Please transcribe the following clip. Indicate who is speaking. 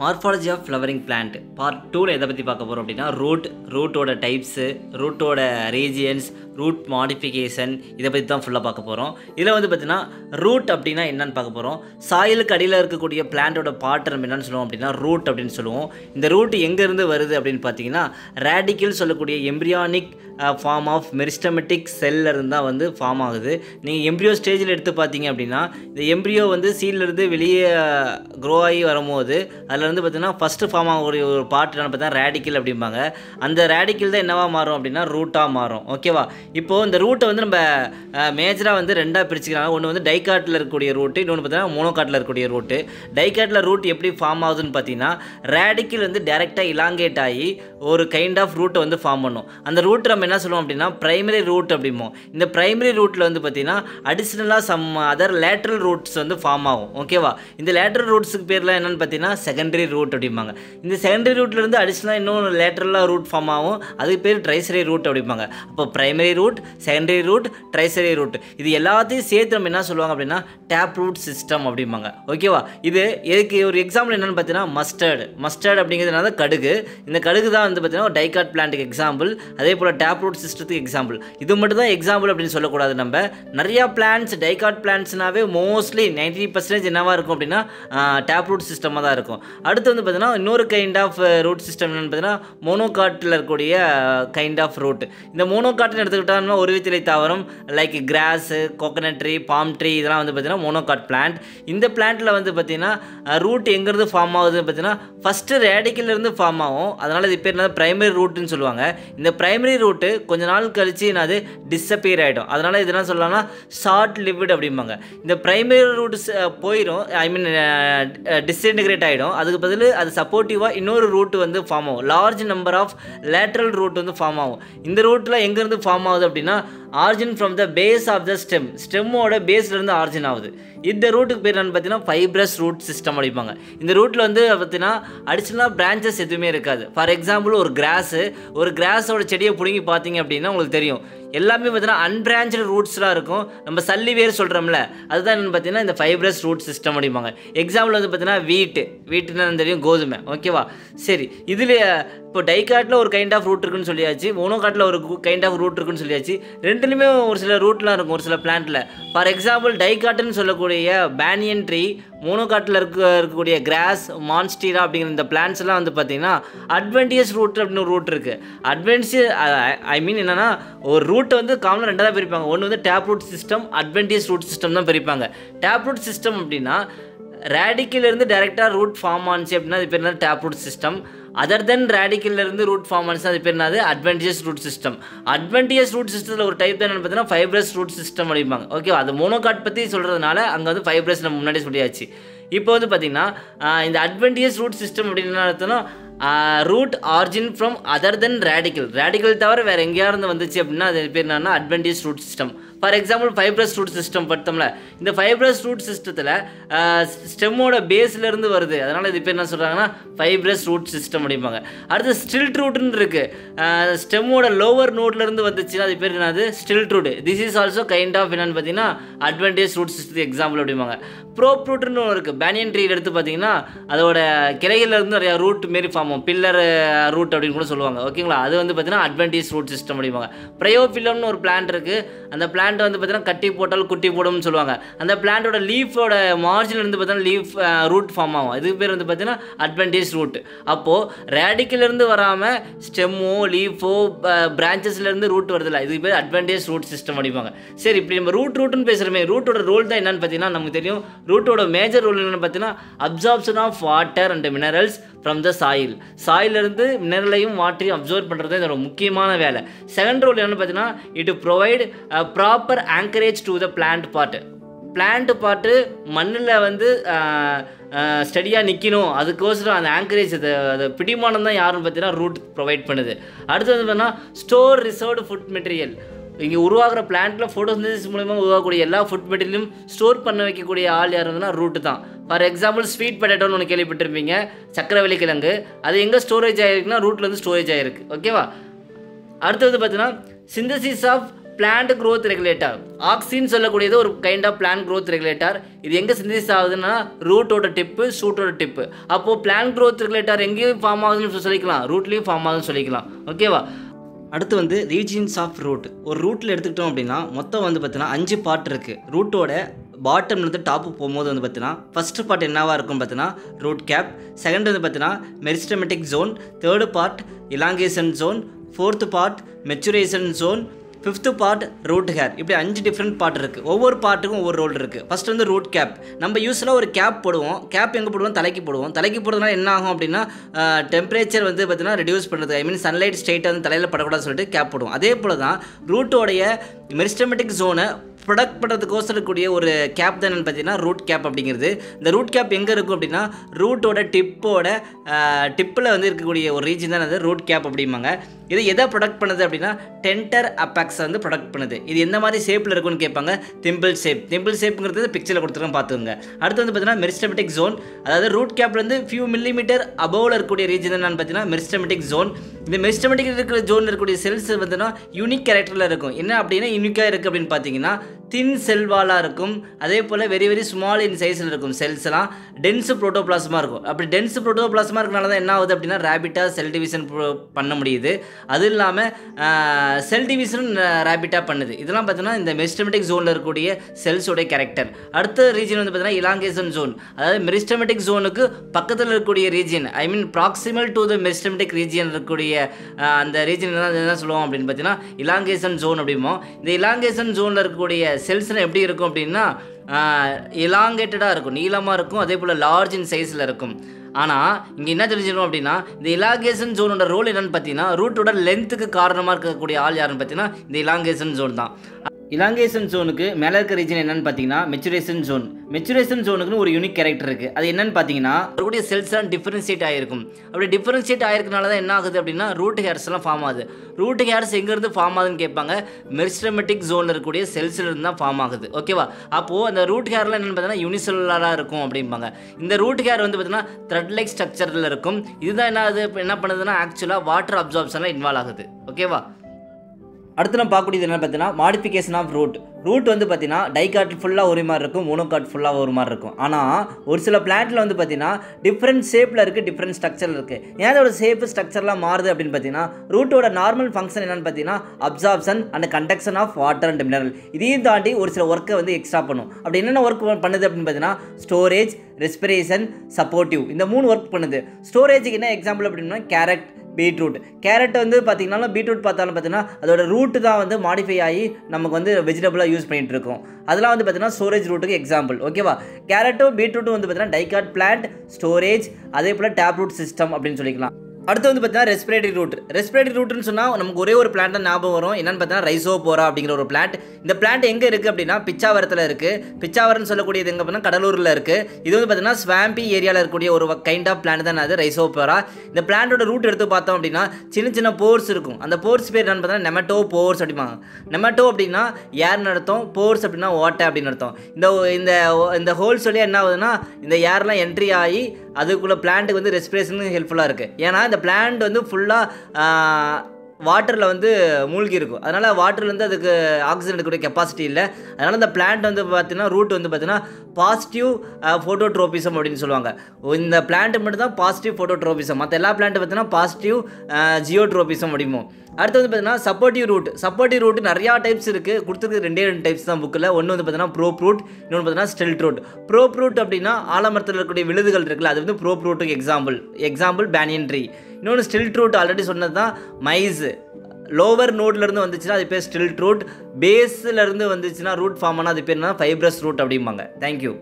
Speaker 1: Morphology of flowering plant part டூவில் எதை பற்றி பார்க்க போகிறோம் அப்படின்னா ரூட் ரூட்டோட டைப்ஸு ரூட்டோட ரீஜியன்ஸ் ரூட் மாடிஃபிகேஷன் இதை பற்றி தான் ஃபுல்லாக பார்க்க போகிறோம் இதில் வந்து பார்த்தீங்கன்னா ரூட் அப்படின்னா என்னென்னு பார்க்க போகிறோம் சாயிலுக்கு அடியில் இருக்கக்கூடிய பிளான்ட்டோட பார்ட் நம்ம என்னென்னு சொல்லுவோம் அப்படின்னா ரூட் அப்படின்னு சொல்லுவோம். இந்த ரூட் எங்கேருந்து வருது அப்படின்னு பார்த்தீங்கன்னா ரேடிக்கல் சொல்லக்கூடிய எம்ப்ரியானிக் ஃபார்ம் ஆஃப் மெரிஸ்டமெட்டிக் செல்ல இருந்து தான் வந்து ஃபார்ம் ஆகுது. நீங்கள் எம்ப்ரியோ ஸ்டேஜில் எடுத்து பார்த்தீங்க அப்படின்னா இந்த எம்ப்ரியோ வந்து சீல்லேருந்து வெளியே uh, க்ரோ ஆகி வரும்போது அதில் வந்து பார்த்தீங்கன்னா ஃபஸ்ட்டு ஃபார்ம் ஆகக்கூடிய ஒரு பார்ட் என்னன்னு பார்த்தா ரேடிக்கல் அப்படிம்பாங்க. அந்த ரேடிக்கல் தான் என்னவா மாறும் அப்படின்னா ரூட்டாக மாறும். ஓகேவா இப்போது இந்த ரூட்டை வந்து நம்ம மேஜராக வந்து ரெண்டாக பிரிச்சுக்கிறாங்க. ஒன்று வந்து டைகாட்டில் இருக்கக்கூடிய ரூட்டு இன்னொன்று பார்த்தீங்கன்னா மோனோகாட்டில் இருக்கக்கூடிய ரூட்டு டைகாட்டில் ரூட் எப்படி ஃபார்ம் ஆகுதுன்னு பார்த்தீங்கன்னா ரேடிக்கல் வந்து டேரெக்டாக இலாங்கேட் ஆகி ஒரு கைண்ட் ஆஃப் ரூட்டை வந்து ஃபார்ம் பண்ணும். அந்த ரூட் நம்ம என்ன சொல்லுவோம் அப்படின்னா ப்ரைமரி ரூட் அப்படிமோ இந்த ப்ரைமரி ரூட்டில் வந்து பார்த்தீங்கன்னா அடிஷ்னலாக சம் அதர் லேட்ரல் ரூட்ஸ் வந்து ஃபார்ம் ஆகும். ஓகேவா இந்த லேட்ரல் ரூட்ஸுக்கு பேரில் என்னென்னு பார்த்தீங்கன்னா செகண்டரி ரூட் அப்படிம்பாங்க. இந்த செகண்டரி ரூட்லேருந்து அடிஷ்னலாக இன்னும் லேட்டரலாக ரூட் ஃபார்ம் ஆகும். அதுக்கு பேர் ட்ரைசரி ரூட் அப்படிம்பாங்க. அப்போ primary root secondary root tertiary root இது எல்லாத்தையும் சேர்த்து நம்ம என்ன சொல்லுவாங்க அப்படின்னா டேப் ரூட் சிஸ்டம் அப்படிம்பாங்க. ஓகேவா இது எதுக்கு ஒரு எக்ஸாம்பிள் என்னென்னு பார்த்தீங்கன்னா மஸ்டர்டு மஸ்டர்ட் அப்படிங்கிறதுனால கடுகு. இந்த கடுகு தான் வந்து பார்த்தீங்கன்னா டைகாட் பிளான்ட்டுக்கு எக்ஸாம்பிள் அதே போல் டேப் ரூட் சிஸ்டத்துக்கு எக்ஸாம்பிள் இது மட்டும் தான் எக்ஸாம்பிள் அப்படின்னு சொல்லக்கூடாது நம்ம. நிறையா பிளான்ஸ் டைகாட் பிளான்ஸ்னாவே மோஸ்ட்லி நைன்டி பர்சன்டேஜ் என்னவாக இருக்கும் அப்படின்னா டேப் ரூட் சிஸ்டமாக தான் இருக்கும். அடுத்து வந்து பார்த்தீங்கன்னா இன்னொரு கைண்ட் ஆஃப் ரூட் சிஸ்டம் என்னென்னு பார்த்தீங்கன்னா மோனோகாட்டில் இருக்கக்கூடிய கைண்ட் ஆஃப் ரூட் இந்த மோனோகாட்னு எடுத்துக்கிட்டோம்னா ஒரு வித்திலை தாவரம் like grass coconut tree palm tree இதெல்லாம் வந்து பார்த்தீங்கன்னா மோனோகாட் பிளான்ட் இந்த பிளான்ட்டில் வந்து பார்த்தீங்கன்னா uh, ரூட் எங்கேருந்து ஃபார்ம் ஆகுதுன்னு பார்த்தீங்கன்னா ஃபஸ்ட்டு ரேடிக்கிலேருந்து ஃபார்ம் ஆகும். அதனால் இது பேர் என்ன பிரைமரி ரூட்டுன்னு சொல்லுவாங்க. இந்த பிரைமரி ரூட்டு கொஞ்ச நாள் கழிச்சு அது டிஸப்பியர் ஆகிடும் அதனால் இதெல்லாம் சொல்லலாம்னா ஷார்ட் லிவ்டு அப்படிம்பாங்க. இந்த பிரைமரி ரூட் போயிடும் ஐ மீன் டிஸ்இன்டிகிரேட் ஆகிடும் அதுக்கு பதில் அது சப்போர்ட்டிவாக இன்னொரு ரூட் வந்து ஃபார்ம் ஆகும். Large number of lateral root வந்து ஃபார்ம் ஆகும். இந்த ரூட்டில் எங்கேருந்து ஃபார்ம் ஆகுது அப்படின்னா origin from the base of the stem ஸ்டெம்மோட பேஸ்லேருந்து ஆர்ஜின் ஆகுது. இந்த ரூட்டுக்கு பேர் என்னன்னு பார்த்தீங்கன்னா ஃபைப்ரஸ் ரூட் சிஸ்டம் அடிப்பாங்க. இந்த ரூட்டில் வந்து பார்த்தீங்கன்னா அடிஷனலாக பிரான்ச்சஸ் எதுவுமே இருக்காது. ஃபார் எக்ஸாம்பிள் ஒரு கிராஸு ஒரு கிராஸோட செடியை பிடுங்கி பார்த்தீங்க அப்படின்னா உங்களுக்கு தெரியும். எல்லாமே பார்த்தீங்கன்னா அன்பிரான்ச்சு ரூட்ஸ்லாம் இருக்கும். நம்ம சல்லி வேர் சொல்கிறோம்ல அதுதான் என்னென்னு பார்த்தீங்கன்னா இந்த ஃபைப்ரஸ் ரூட் சிஸ்டம் அப்படிம்பாங்க. எக்ஸாம்பிள் வந்து பார்த்தீங்கன்னா வீட்டு. வீட்டுன்னு தெரியும்? கோதுமை. ஓகேவா சரி இதில் இப்போ டைகாட்டில் ஒரு கைண்ட் ஆஃப் ரூட் இருக்குன்னு சொல்லியாச்சு மோனோகாட்டில் ஒரு கைண்ட் ஆஃப் ரூட் இருக்குன்னு சொல்லியாச்சு. ரெண்டுலையுமே ஒரு சில ரூட்லாம் இருக்கும் ஒரு சில பிளான்ட்டில் ஃபார் எக்ஸாம்பிள் டைகாட்டுன்னு சொல்லக்கூடிய பேனியன் ட்ரீ மோனோகாட்டில் இருக்க இருக்கக்கூடிய கிராஸ் மான்ஸ்டீரா அப்படிங்கிற இந்த பிளான்ஸ்லாம் வந்து பார்த்தீங்கன்னா அட்வென்டியஸ் ரூட் அப்படின்னு ஒரு ரூட் இருக்குது அட்வென்டியஸ் ஐ மீன் என்னென்னா ஒரு ரூட்டை வந்து காமனாக ரெண்டாக தான் பிரிப்பாங்க. ஒன்று வந்து tap root system adventitious root system தான் பிரிப்பாங்க. டேப் ரூட் சிஸ்டம் அப்படின்னா ரேடிக்கிலேருந்து டேரெக்டாக ரூட் ஃபார்ம் ஆனிச்சு அப்படின்னா அது பேர் என்ன? Tap root system other than ரேடிக்கல்லேருந்து root form ஆனிச்சு அது பேர் என்னது? Adventitious root system adventitious root சிஸ்டத்தில் ஒரு டைப் தான் என்னன்னு பார்த்தீங்கன்னா ஃபைப்ரஸ் ரூட் சிஸ்டம் அப்படிம்பாங்க. ஓகே அது மோனோகாட் பற்றி சொல்கிறதுனால அங்கே வந்து ஃபைப்ரஸ் நம்ம முன்னாடி சொல்லியாச்சு. இப்போ வந்து பார்த்திங்கன்னா இந்த அட்வென்டியஸ் ரூட் சிஸ்டம் அப்படின்னு அர்த்தம்னா root origin from other than radical radical தவிர வேறு எங்கேயாருந்து வந்துச்சு அப்படின்னா அது பேர் என்னன்னா adventitious root system for example fibrous root system பார்த்தோம்ல இந்த ஃபைப்ரஸ் ரூட் சிஸ்டத்தில் ஸ்டெம்மோட பேஸ்லேருந்து வருது. அதனால் இது பேர் என்ன சொல்கிறாங்கன்னா ஃபைப்ரஸ் ரூட் சிஸ்டம் அப்படிம்பாங்க. அடுத்து ஸ்டில்ட் ரூட்னு இருக்குது ஸ்டெம்மோட லோவர் நோட்லேருந்து வந்துச்சுன்னா அது பேர் என்னது? Stilt root this is also kind of என்னன்னு பார்த்தீங்கன்னா அட்வான்டேஜ் ரூட் சிஸ்டத்துக்கு எக்ஸாம்பிள் அப்படிம்பாங்க. ப்ரோப் ரூட்னு இருக்குது பேனியன் ட்ரீ எடுத்து பார்த்தீங்கன்னா அதோட கிளைகள்லேருந்து நிறையா ரூட் மாரி ஃபார்ம் ஆகும். பில்லர் ரூட் uh, அப்படின்னு கூட சொல்லுவாங்க. ஓகேங்களா அது வந்து பார்த்தீங்கன்னா அட்வான்டேஜ் ரூட் சிஸ்டம் அப்படிம்பாங்க. ப்ரையோஃபிலம்னு ஒரு பிளான்ட் இருக்குது அந்த பிளான்ட் வந்து பார்த்தீங்கன்னா கட்டி போட்டால் குட்டி போடும்னு சொல்லுவாங்க. அந்த பிளான்ட்டோட லீஃபோட மார்ஜின் இருந்து பார்த்தீங்கன்னா லீஃப் ரூட் ஃபார்ம் ஆகும். இது பேர் வந்து பார்த்தீங்கன்னா அட்வான்டேஜ் ரூட் அப்போது ரேடிக்கிலேருந்து வராமல் ஸ்டெம்மோ லீஃபோ பிரான்ச்சஸ்லேருந்து ரூட் வருதில்ல இது பேர் அட்வான்டேஜ் ரூட் சிஸ்டம் அடிப்பாங்க சரி இப்படி நம்ம ரூட் ரூட்னு பேசுகிறோமே ரூட்டோட ரோல் தான் என்னன்னு பார்த்தீங்கன்னா நமக்கு தெரியும். ரூட்டோட மேஜர் ரோல் என்னென்னு பார்த்தீங்கன்னா absorption of water and minerals from the soil சாயிலிருந்து மினரலையும் வாட்டரையும் அப்சர்வ் பண்ணுறது இதோட முக்கியமான வேலை. செகண்ட் ரோல் என்னென்னு பார்த்தீங்கன்னா it provide proper anchorage to the plant part plant part மண்ணில் வந்து ஸ்டடியாக நிற்கணும் அதுக்கோசரம் அந்த ஆங்கரேஜ் அது அதை பிடிமானம் தான் யாருன்னு பார்த்தீங்கன்னா ரூட் ப்ரொவைட் பண்ணுது. அடுத்து வந்து பார்த்தீங்கன்னா ஸ்டோர் ரிசர்வ்டு ஃபுட் மெட்டீரியல் இங்கே உருவாகிற பிளான்ட்டில் ஃபோட்டோசிந்தசிஸ் மூலமா உருவாகக்கூடிய எல்லா ஃபுட் மெட்டீரியலும் ஸ்டோர் பண்ண வைக்கக்கூடிய ஆள் யாருன்னா ரூட்டு தான். ஃபார் எக்ஸாம்பிள் ஸ்வீட் பொட்டேட்டோன்னு ஒன்று கேள்விப்பட்டிருப்பீங்க. சக்கரவள்ளி கிழங்கு. அது எங்கே ஸ்டோரேஜ் ஆகிருக்குன்னா ரூட்டில் ஸ்டோரேஜ் ஆகிருக்கு ஓகேவா அடுத்தது பார்த்தீங்கன்னா synthesis of plant growth regulator ஆக்சின்னு சொல்லக்கூடியது ஒரு kind of plant growth regulator இது எங்கே சிந்தசிஸ் ஆகுதுன்னா ரூட்டோட டிப்பு ஷூட்டோட டிப்பு அப்போது பிளான் க்ரோத் ரெகுலேட்டர் எங்கேயும் ஃபார்ம் ஆகுதுன்னு சொல்லிக்கலாம். ரூட்லேயும் ஃபார்ம் ஆகுதுன்னு சொல்லிக்கலாம். ஓகேவா அடுத்து வந்து ரீஜின்ஸ் ஆஃப் ரூட் ஒரு ரூட்டில் எடுத்துக்கிட்டோம் அப்படின்னா மொத்தம் வந்து பார்த்தீங்கன்னா அஞ்சு பார்ட் இருக்குது ரூட்டோட பாட்டம்லேருந்து டாப்பு போகும்போது வந்து பார்த்தீங்கன்னா ஃபஸ்ட்டு பார்ட் என்னவாக இருக்கும் பார்த்தீங்கன்னா ரூட் கேப் செகண்ட் வந்து பார்த்தீங்கன்னா meristematic zone third part elongation zone fourth part maturation zone fifth part root hair இப்படி அஞ்சு டிஃப்ரெண்ட் பார்ட் இருக்குது ஒவ்வொரு பார்ட்டுக்கும் ஒவ்வொரு ரோல் இருக்குது ஃபஸ்ட் வந்து ரூட் கேப் நம்ம யூஸ்வலாக ஒரு கேப் போடுவோம். கேப் எங்கே போடுவோம்? தலைக்கு போடுவோம். தலைக்கு போடுறதுனால என்ன ஆகும் அப்படின்னா டெம்பரேச்சர் வந்து பார்த்திங்கன்னா ரெடியூஸ் பண்ணுறது ஐ மீன் சன்லைட் ஸ்ட்ரெயிட்டாக வந்து தலையில் படக்கூடாதுன்னு சொல்லிட்டு கேப் போடுவோம். அதே போல் தான் ரூட்டோடைய மெரிஸ்டமெட்டிக் ஜோனை ப்ரொடக்ட் பண்ணுறதுக்கோசரம் இருக்கக்கூடிய ஒரு கேப் தான் பார்த்தீங்கன்னா ரூட் கேப் அப்படிங்கிறது. இந்த ரூட் கேப் எங்கே இருக்கும் அப்படின்னா ரூட்டோட டிப்போட டிப்பில் வந்து இருக்கக்கூடிய ஒரு ரீஜன் தான் அது ரூட் கேப் அப்படிம்பாங்க. இது எதை ப்ரொடக்ட் பண்ணுது அப்படின்னா டென்டர் அப்பாக்ஸ் வந்து ப்ரொடக்ட் பண்ணுது. இது எந்த மாதிரி ஷேப்பில் இருக்கும்னு கேட்பாங்க? திம்பிள் ஷேப் திம்பிள் ஷேப்புங்கிறது பிக்சரில் கொடுத்துருக்கோம் பார்த்துக்கோங்க. அடுத்து வந்து பார்த்தீங்கன்னா மெரிஸ்டமெட்டிக் ஜோன் அதாவது ரூட் கேப்லேருந்து ஃபியூ மில்லிமீட்டர் அபோவில் இருக்கக்கூடிய ரீஜன் என்னன்னு பார்த்தீங்கன்னா மெரிஸ்டமெட்டிக் ஜோன் இந்த மெரிஸ்டமெட்டிக் இருக்கிற ஜோனில் இருக்கக்கூடிய செல்ஸ் வந்துன்னா யூனிக் கேரக்டரில் இருக்கும். என்ன அப்படின்னா யூனிக்காக இருக்குது அப்படின்னு பார்த்தீங்கன்னா தின் செல்வாலாக இருக்கும். அதே போல் வெரி வெரி ஸ்மால் இன் சைஸில் இருக்கும் செல்ஸ்லாம் டென்ஸு டென்ஸ் இருக்கும். அப்படி டென்ஸ் ப்ரோட்டோபிளாஸ்மா இருக்கனால தான் என்ன ஆகுது அப்படின்னா ரேபிட்டாக செல் டிவிஷன் பண்ண முடியுது. அது இல்லாமல் செல் டிவிஷன் ரேபிட்டாக பண்ணுது. இதெல்லாம் பார்த்தீங்கன்னா இந்த மெரிஸ்டமெட்டிக் ஜோனில் இருக்கக்கூடிய செல்ஸோடைய கேரக்டர் அடுத்த ரீஜன் வந்து பார்த்தீங்கன்னா இலாங்கேஷன் ஜோன் அதாவது மெரிஸ்டமெட்டிக் ஜோனுக்கு பக்கத்தில் இருக்கக்கூடிய region I mean proximal to the meristematic region இருக்கக்கூடிய அந்த ரீஜன் என்ன சொல்லுவோம் அப்படின்னு பார்த்தீங்கன்னா இலாங்கேஷன் ஜோன் அப்படிமோ இந்த இலாங்கேஷன் ஜோனில் இருக்கக்கூடிய செல்ஸ்லாம் எப்படி இருக்கும் அப்படின்னா இலாங்கேட்டடாக இருக்கும் நீளமாக இருக்கும் அதே போல் லார்ஜ் இன் சைஸில் இருக்கும். ஆனால் இங்கே என்ன தெரிஞ்சிடும் அப்படின்னா இந்த இலாகேஷன் ஜோனோட ரோல் என்னென்னு பார்த்தீங்கன்னா ரூட்டோட லென்த்துக்கு காரணமாக இருக்கக்கூடிய ஆள் யாருன்னு பார்த்தீங்கன்னா இந்த இலாங்கேஷன் ஜோன் தான். இலாங்கேஷன் ஜோனுக்கு மேலே இருக்க ரீஜன் என்னன்னு பார்த்தீங்கன்னா மெச்சுரேஷன் ஜோன் மெச்சுரேஷன் ஜோனுக்குன்னு ஒரு யூனிக் கேரக்டர் இருக்குது அது என்னன்னு பார்த்தீங்கன்னா அவருடைய செல்ஸ் எல்லாம் டிஃபரன்ஷியேட் ஆகிருக்கும் அப்படி டிஃபரன்ஷியேட் ஆயிருக்கனால தான் என்ன ஆகுது அப்படின்னா ரூட் ஹேர்ஸ் எல்லாம் ஃபார்ம் ஆகுது. ரூட் ஹேர்ஸ் எங்கேருந்து ஃபார்ம் ஆகுதுன்னு கேட்பாங்க? மெரிஸ்டமெட்டிக் ஜோனில் இருக்கக்கூடிய செல்ஸ்ல இருந்து தான் ஃபார்ம் ஆகுது. ஓகேவா அப்போது அந்த ரூட் ஹேர்லாம் என்னென்னு பார்த்தீங்கன்னா யூனிசெல்லாராக இருக்கும் அப்படிம்பாங்க. இந்த ரூட் ஹேர் வந்து பார்த்தீங்கன்னா த்ரெட் லைக் ஸ்ட்ரக்சரில் இருக்கும். இதுதான் என்ன ஆகுது? என்ன பண்ணுதுன்னா ஆக்சுவலாக வாட்டர் அப்சார்ப்ஷன்லாம் இன்வால்வ் ஆகுது. ஓகேவா அடுத்து நம்ம பார்க்கக்கூடியது என்ன பார்த்தீங்கன்னா மாடிஃபிகேஷன் ஆஃப் ரூட் ரூட் வந்து பார்த்தீங்கன்னா டைகாட் ஃபுல்லாக ஒரு மாதிரி இருக்கும் மோனோகாட் ஃபுல்லாக ஒரு மாதிரி இருக்கும். ஆனால் ஒரு சில பிளான்ட்டில் வந்து பார்த்தீங்கன்னா டிஃப்ரெண்ட் ஷேப்பில் இருக்குது டிஃப்ரெண்ட் ஸ்ட்ரக்சரில் இருக்குது ஏன் அதோட ஷேப் ஸ்ட்ரக்சர்லாம் மாறுது அப்படின்னு பார்த்தீங்கன்னா ரூட்டோட நார்மல் ஃபங்க்ஷன் என்னென்னு பார்த்தீங்கன்னா absorption and conduction of water and mineral இதையும் தாண்டி ஒரு சில ஒர்க்கை வந்து எக்ஸ்ட்ரா பண்ணும். அப்படி என்னென்ன ஒர்க் பண்ணுது அப்படின்னு பார்த்தீங்கன்னா ஸ்டோரேஜ் ரெஸ்பிரேஷன் சப்போர்ட்டிவ் இந்த மூணு ஒர்க் பண்ணுது. ஸ்டோரேஜுக்கு என்ன எக்ஸாம்பிள் அப்படின்னா கேரட் பீட்ரூட். கேரட் வந்து பார்த்திங்கனாலும் பீட்ரூட் பார்த்தாலும் பார்த்தீங்கன்னா அதோட ரூட்டு தான் வந்து மாடிஃபை ஆகி நமக்கு வந்து வெஜிடபிளாக யூஸ் பண்ணிகிட்டு இருக்கோம். அதெல்லாம் வந்து பார்த்திங்கன்னா ஸ்டோரேஜ் ரூட்டுக்கு எக்ஸாம்பிள் ஓகேவா கேரட்டும் பீட்ரூட்டும் வந்து பார்த்திங்கன்னா டைகாட் பிளான்ட் ஸ்டோரேஜ் அதே போல் டேப் ரூட் சிஸ்டம் அப்படின்னு சொல்லிக்கலாம். அடுத்து வந்து பார்த்தீங்கன்னா ரெஸ்பிரேட்டரி ரூட் ரெஸ்பிரேட்டரி ரூட்னு சொன்னால் நமக்கு ஒரே ஒரு பிளான் தான் ஞாபகம் வரும். என்னன்னு பார்த்தீங்கன்னா ரைசோ போரா அப்படிங்கிற ஒரு பிளான்ட் இந்த பிளான்ட் எங்கே இருக்குது அப்படின்னா பிச்சாவரத்தில் இருக்குது பிச்சாவரம்னு சொல்லக்கூடியது எங்கே பார்த்தீங்கன்னா கடலூரில் இருக்குது இது வந்து பார்த்தீங்கன்னா ஸ்வாம்பி ஏரியாவில் இருக்கக்கூடிய ஒரு கைண்ட் ஆஃப் பிளான் தான் அது ரைசோ போரா இந்த பிளான்ட்டோட ரூட் எடுத்து பார்த்தோம் அப்படின்னா சின்ன சின்ன போர்ஸ் இருக்கும். அந்த போர்ஸ் பேர் என்னன்னு பார்த்தீங்கன்னா நெமட்டோ போர்ஸ் அப்படிம்பாங்க. நெமட்டோ அப்படின்னா ஏர்னு அர்த்தம் போர்ஸ் அப்படின்னா ஓட்டை அப்படின்னு அர்த்தம். இந்த இந்த இந்த ஹோல்ஸ் வழியாக என்ன ஆகுதுன்னா இந்த ஏர்லாம் என்ட்ரி ஆகி அதுக்குள்ளே பிளான்ட்டுக்கு வந்து ரெஸ்பிரேஷனுக்கு ஹெல்ப்ஃபுல்லாக இருக்குது ஏன்னா இந்த பிளான்ட் வந்து ஃபுல்லாக வாட்டரில் வந்து மூழ்கி இருக்கும் அதனால் வாட்டர்லேருந்து அதுக்கு ஆக்சிஜன் எடுக்கக்கூடிய கெப்பாசிட்டி இல்லை. அதனால் அந்த பிளான்ட் வந்து பார்த்தீங்கன்னா ரூட் வந்து பார்த்தீங்கன்னா பாசிட்டிவ் ஃபோட்டோட்ரோபிசம் அப்படின்னு சொல்லுவாங்க. இந்த பிளான்ட் மட்டும் தான் பாசிட்டிவ் ஃபோட்டோட்ரோபிசம் மற்ற எல்லா பிளான்ட் பார்த்தீங்கன்னா பாசிட்டிவ் ஜியோட்ரோபிசம் அப்படிமோ அடுத்து வந்து பார்த்தீங்கன்னா சப்போர்ட்டிவ் ரூட் சப்போர்ட்டிவ் ரூட் நிறையா டைப்ஸ் இருக்குது கொடுத்துருக்கு ரெண்டே ரெண்டு டைப்ஸ் தான் புக்கில் ஒன்று வந்து பார்த்தீங்கன்னா ப்ரோப் ரூட் இன்னொன்று பார்த்தீங்கன்னா ஸ்டெல்ட் ரூட் ப்ரோப் ரூட் அப்படின்னா ஆலமரத்தில் இருக்கக்கூடிய விழுதுகள் இருக்குல்ல அது வந்து ப்ரோப் ரூட்டுக்கு எக்ஸாம்பிள் எக்ஸாம்பிள் பேனியன் ட்ரீ இன்னொன்று ஸ்டில்ட் ரூட் ஆல்ரெடி சொன்னது தான் மைஸ் லோவர் நோட்லேருந்து வந்துச்சுன்னா அது பேர் ஸ்டில்ட் ரூட் பேஸ்லேருந்து வந்துச்சுன்னா ரூட் ஃபார்ம் ஆனால் அது பேர் என்ன ஃபைப்ரஸ் ரூட் அப்படிம்பாங்க. தேங்க்யூ